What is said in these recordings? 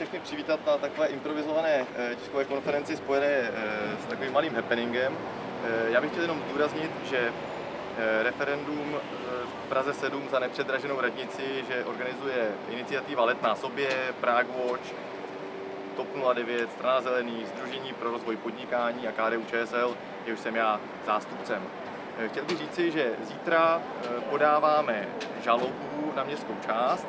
všechny přivítat na takové improvizované eh, tiskové konferenci spojené eh, s takovým malým happeningem. Eh, já bych chtěl jenom zdůraznit, že referendum v Praze 7 za nepředraženou radnici, že organizuje iniciativa Let na sobě, Prague Watch, TOP 09, Strana zelených, Združení pro rozvoj podnikání a KDU ČSL, jehož jsem já zástupcem. Chtěl bych říci, že zítra podáváme žalobu na městskou část,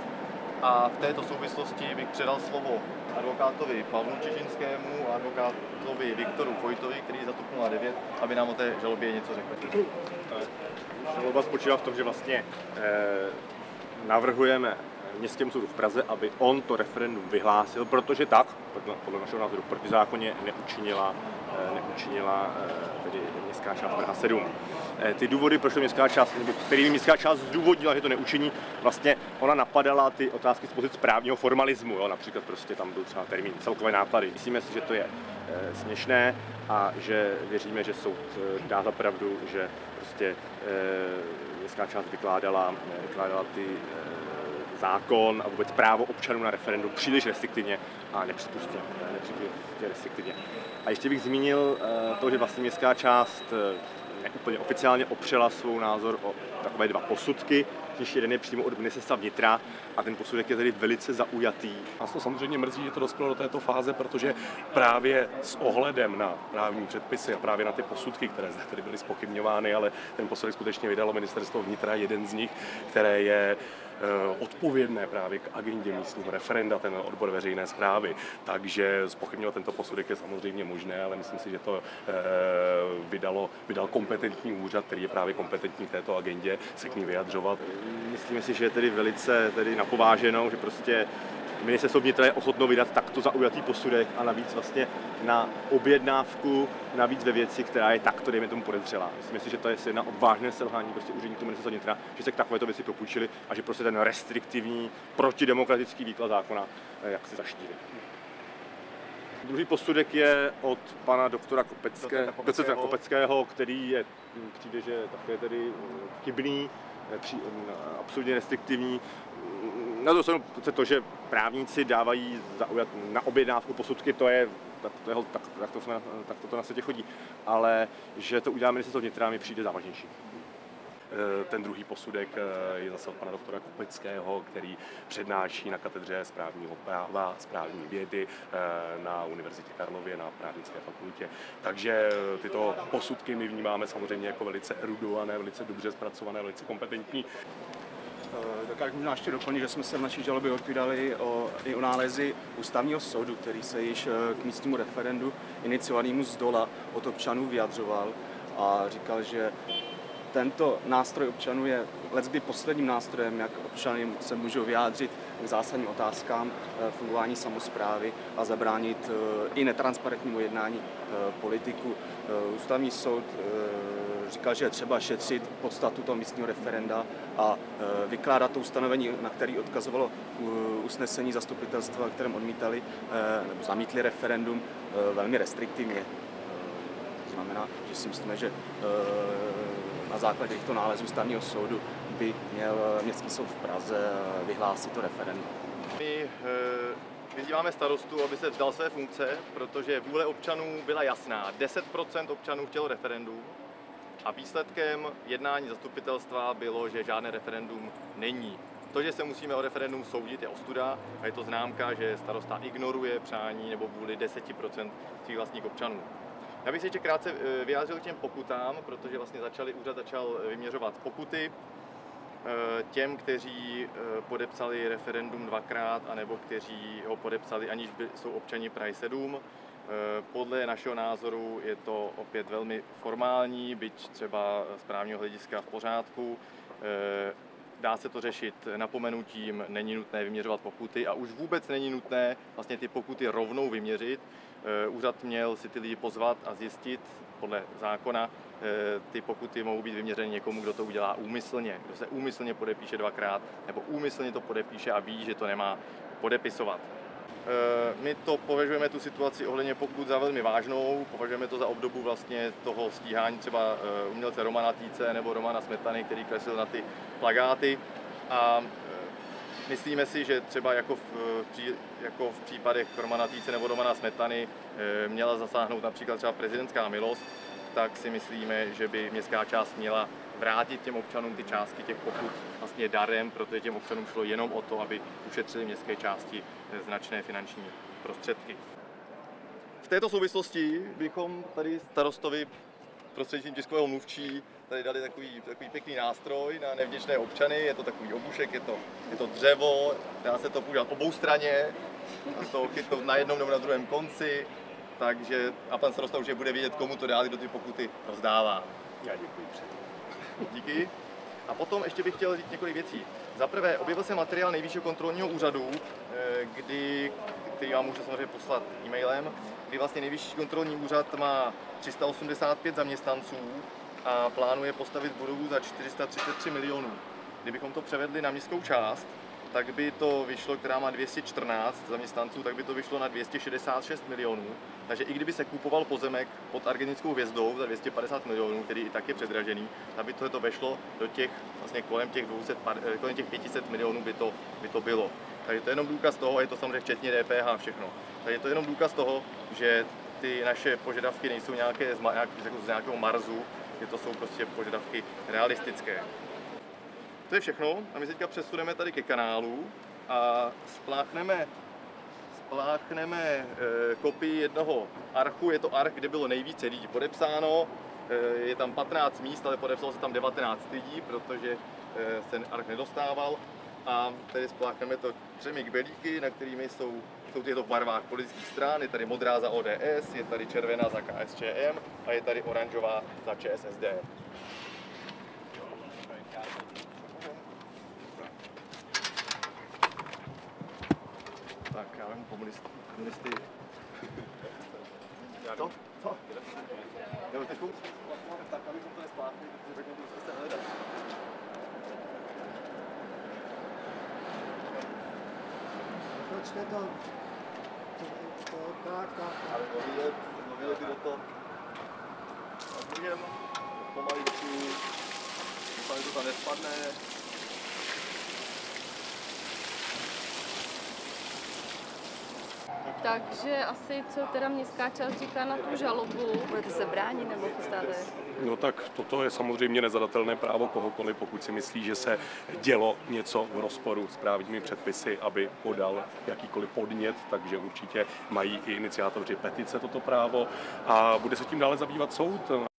a v této souvislosti bych předal slovo advokátovi Pavlu Čižinskému a advokátovi Viktoru Fojtovi, který za TOP 09, aby nám o té žalobě něco řekl. Žaloba spočívá v tom, že vlastně eh, navrhujeme městském soudu v Praze, aby on to referendum vyhlásil, protože tak, podle našeho názoru, protizákonně neučinila, eh, neučinila eh, tedy městská část Praha 7. Eh, ty důvody, proč to městská část, nebo který městská část zdůvodnila, že to neučiní, vlastně ona napadala ty otázky z pozic právního formalismu, jo? například prostě tam byl třeba termín celkové náklady. Myslíme si, že to je směšné a že věříme, že soud dá za pravdu, že prostě městská část vykládala, vykládala ty zákon a vůbec právo občanů na referendum příliš restriktivně a nepřipustně, nepřipustně restriktivně. A ještě bych zmínil eh, to, že vlastně městská část eh, neúplně oficiálně opřela svou názor o takové dva posudky, když jeden je přímo od ministerstva vnitra a ten posudek je tedy velice zaujatý. Nás to samozřejmě mrzí, že to dospělo do této fáze, protože právě s ohledem na právní předpisy a právě na ty posudky, které zde tedy byly spochybňovány, ale ten posudek skutečně vydalo ministerstvo vnitra, jeden z nich, které je odpovědné právě k agendě místního referenda, ten odbor veřejné zprávy. Takže spochybňovat tento posudek je samozřejmě možné, ale myslím si, že to eh, vydalo, vydal kompetentní úřad, který je právě kompetentní k této agendě, se k ní vyjadřovat. Myslíme si, že je tedy velice tedy napováženou, že prostě ministerstvo vnitra je ochotno vydat takto zaujatý posudek a navíc vlastně na objednávku, navíc ve věci, která je takto, dejme tomu, podezřelá. Myslím si, že to je jedna vážné selhání prostě úředníků ministerstva vnitra, že se k takovéto věci propůjčili a že prostě ten restriktivní, protidemokratický výklad zákona eh, jak se zaštíli. Druhý posudek je od pana doktora Kopecké, Kopeckého. Kopeckého, který je, přijde, že také tedy eh, chybný, eh, absolutně restriktivní, na to jsem to, že právníci dávají zaujat na objednávku posudky, to je, tak, to, tak, tak, to, jsme, tak to, to na světě chodí. Ale že to udělá ministerstvo vnitra, mi přijde závažnější. Eh, ten druhý posudek eh, je zase od pana doktora Kupeckého, který přednáší na katedře správního práva, správní vědy eh, na Univerzitě Karlově na právnické fakultě. Takže tyto posudky my vnímáme samozřejmě jako velice erudované, velice dobře zpracované, velice kompetentní. Eh, dokážu možná ještě doplnit, že jsme se v naší žalobě odpovídali o, i o nálezy ústavního soudu, který se již eh, k místnímu referendu iniciovanému z dola od občanů vyjadřoval a říkal, že tento nástroj občanů je leckdy posledním nástrojem, jak občany se můžou vyjádřit k zásadním otázkám eh, fungování samozprávy a zabránit i netransparentnímu jednání politiku. Ústavní soud říkal, že je třeba šetřit podstatu toho místního referenda a e, vykládat to ustanovení, na který odkazovalo usnesení zastupitelstva, kterém odmítali e, nebo zamítli referendum, e, velmi restriktivně. To znamená, že si myslíme, že na základě těchto nálezů stavního soudu by měl Městský soud v Praze vyhlásit to referendum. My vyzýváme starostu, aby se vzdal své funkce, protože vůle občanů byla jasná. 10% občanů chtělo referendum, a výsledkem jednání zastupitelstva bylo, že žádné referendum není. To, že se musíme o referendum soudit, je ostuda a je to známka, že starosta ignoruje přání nebo vůli 10% svých vlastních občanů. Já bych se ještě krátce eh, vyjádřil k těm pokutám, protože vlastně začali, úřad začal vyměřovat pokuty eh, těm, kteří eh, podepsali referendum dvakrát, anebo kteří ho podepsali, aniž by jsou občani Prahy 7. Eh, podle našeho názoru je to opět velmi formální, byť třeba z právního hlediska v pořádku. Eh, dá se to řešit napomenutím, není nutné vyměřovat pokuty a už vůbec není nutné vlastně ty pokuty rovnou vyměřit. Eh, úřad měl si ty lidi pozvat a zjistit podle zákona, ty pokuty mohou být vyměřeny někomu, kdo to udělá úmyslně, kdo se úmyslně podepíše dvakrát nebo úmyslně to podepíše a ví, že to nemá podepisovat. Eh, my to považujeme tu situaci ohledně pokud za velmi vážnou, považujeme to za obdobu vlastně toho stíhání třeba eh, umělce Romana Týce nebo Romana Smetany, který kreslil na ty plagáty. A eh, myslíme si, že třeba jako v, jako v případech Romana Týce nebo Romana Smetany měla zasáhnout například třeba prezidentská milost, tak si myslíme, že by městská část měla vrátit těm občanům ty částky těch pokut vlastně darem, protože těm občanům šlo jenom o to, aby ušetřili městské části eh, značné finanční prostředky. V této souvislosti bychom tady starostovi prostřednictvím tiskového mluvčí tady dali takový, takový pěkný nástroj na nevděčné občany. Je to takový obušek, je to, je to dřevo, dá se to používat obou straně, a to chytnout na jednom nebo na druhém konci, takže a pan starosta už je bude vědět, komu to dál, kdo ty pokuty rozdává. Já děkuji předem. Díky. A potom ještě bych chtěl říct několik věcí. Za prvé, objevil se materiál Nejvyššího kontrolního úřadu, eh, kdy, který vám můžu samozřejmě poslat e-mailem, kdy vlastně Nejvyšší kontrolní úřad má 385 zaměstnanců a plánuje postavit budovu za 433 milionů. Kdybychom to převedli na městskou část, tak by to vyšlo, která má 214 zaměstnanců, tak by to vyšlo na 266 milionů. Takže i kdyby se kupoval pozemek pod argenickou hvězdou za 250 milionů, který i tak je předražený, tak by to vešlo do těch, vlastně kolem těch, 200, par- eh, kolem těch 500 milionů by to, by to bylo. Takže to je jenom důkaz toho, a je to samozřejmě včetně DPH všechno. Takže to je jenom důkaz toho, že ty naše požadavky nejsou nějaké z, nějak, jako z nějakého marzu, že to jsou prostě požadavky realistické. To je všechno a my teďka přesuneme tady ke kanálu a spláchneme, spláchneme e, kopii jednoho archu. Je to arch, kde bylo nejvíce lidí podepsáno. E, je tam 15 míst, ale podepsalo se tam 19 lidí, protože e, ten arch nedostával. A tady spláchneme to třemi kbelíky, na kterými jsou, jsou tyto v barvách politických stran. Je tady modrá za ODS, je tady červená za KSČM a je tady oranžová za ČSSD. Tak, já vemu komunisty. komunisty. Co? Co? Jo, teď tak, abychom to nespláchli, protože řeknu, že se hledat. Počkej to. To, to, tak, tak. Ale mluvili, mluvili by do to. A můžem pomaličku, doufám, že to tam nespadne. Takže asi, co teda městská část říká na tu žalobu. Budete se bránit nebo chystáte? No tak toto je samozřejmě nezadatelné právo kohokoliv, pokud si myslí, že se dělo něco v rozporu s právními předpisy, aby podal jakýkoliv podnět, takže určitě mají i iniciátoři petice toto právo a bude se tím dále zabývat soud.